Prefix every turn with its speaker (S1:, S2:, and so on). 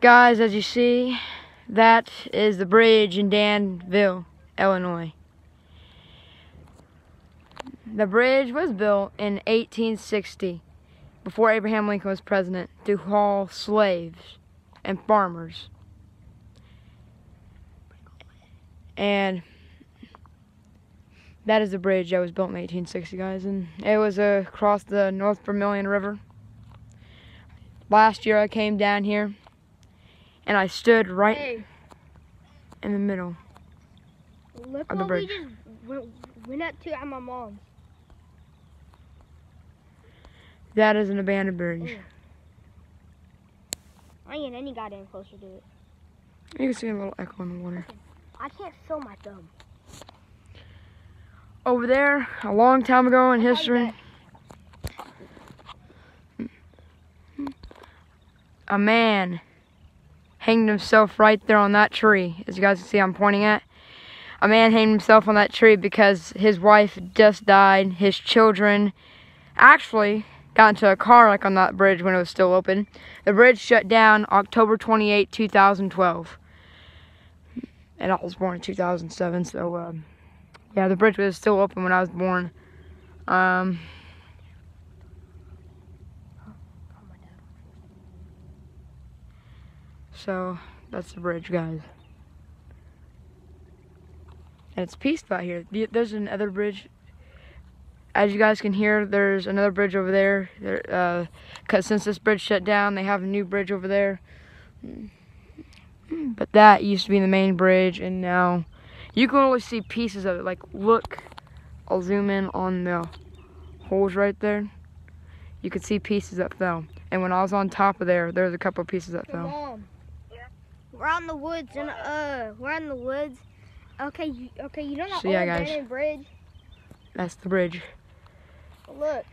S1: Guys, as you see, that is the bridge in Danville, Illinois. The bridge was built in 1860, before Abraham Lincoln was president, to haul slaves and farmers. And that is the bridge that was built in 1860, guys. And it was uh, across the North Vermilion River. Last year I came down here and I stood right
S2: Hey,
S1: in the middle.
S2: look
S1: On the bridge.
S2: we just went, went up to at my mom's.
S1: That is an abandoned bridge.
S2: Mm. I ain't any goddamn closer to it.
S1: You can see a little echo in the water.
S2: I can't feel my thumb.
S1: Over there, a long time ago in history, a man hanged himself right there on that tree. As you guys can see, I'm pointing at. A man hanged himself on that tree because his wife just died. His children actually got into a car like on that bridge when it was still open. The bridge shut down October 28, 2012. And I was born in 2007, so um, yeah, the bridge was still open when I was born. Um, so that's the bridge, guys. And it's peaceful out here. There's another bridge. As you guys can hear, there's another bridge over there. Uh, cause since this bridge shut down, they have a new bridge over there. But that used to be the main bridge, and now you can only see pieces of it. Like, look, I'll zoom in on the holes right there. You could see pieces that fell. And when I was on top of there, there was a couple pieces that fell.
S2: We're on the woods and uh, we're in the woods. Okay, you, okay, you know that
S1: So, yeah, guys.
S2: bridge?
S1: That's the bridge.
S2: Look,